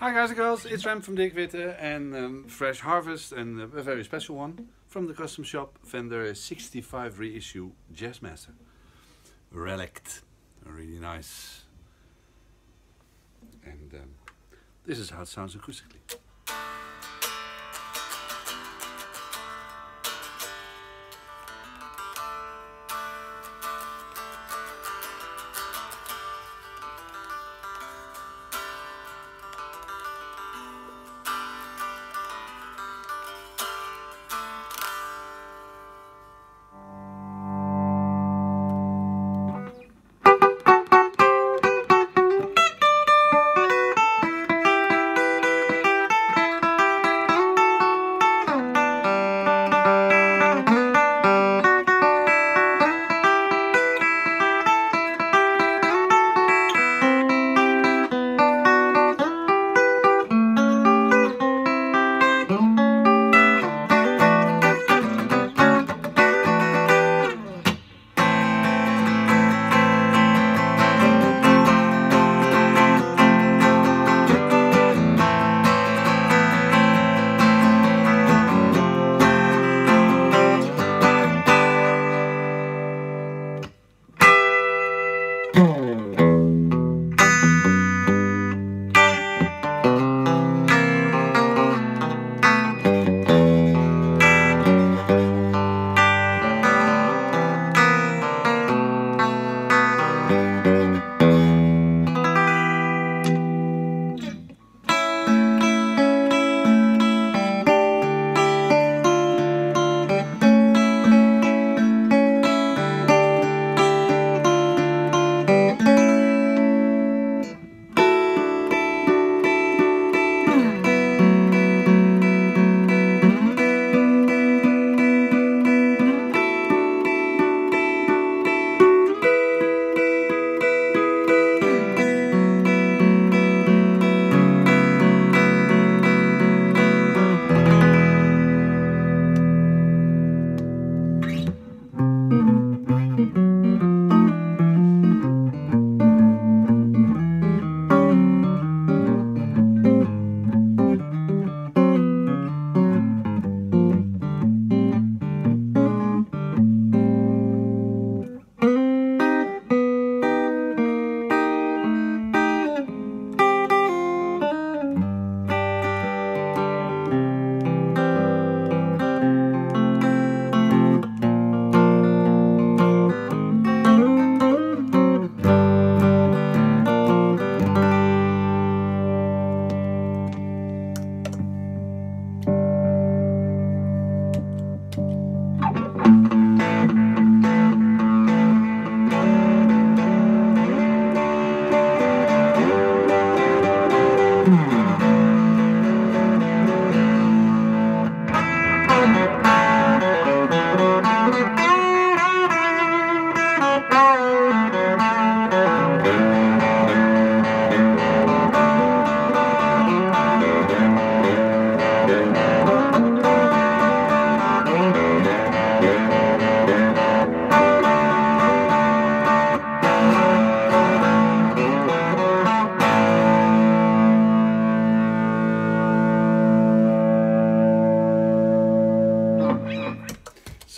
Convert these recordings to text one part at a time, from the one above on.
Hi guys and girls, it's Rem from Dirk Witte and um, Fresh Harvest and a very special one from the custom shop Fender 65 reissue Jazzmaster. Relic, really nice. And um, this is how it sounds acoustically.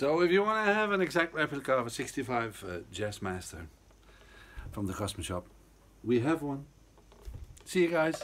So if you want to have an exact replica of a 65 uh, Jazzmaster from the Custom Shop, we have one. See you guys.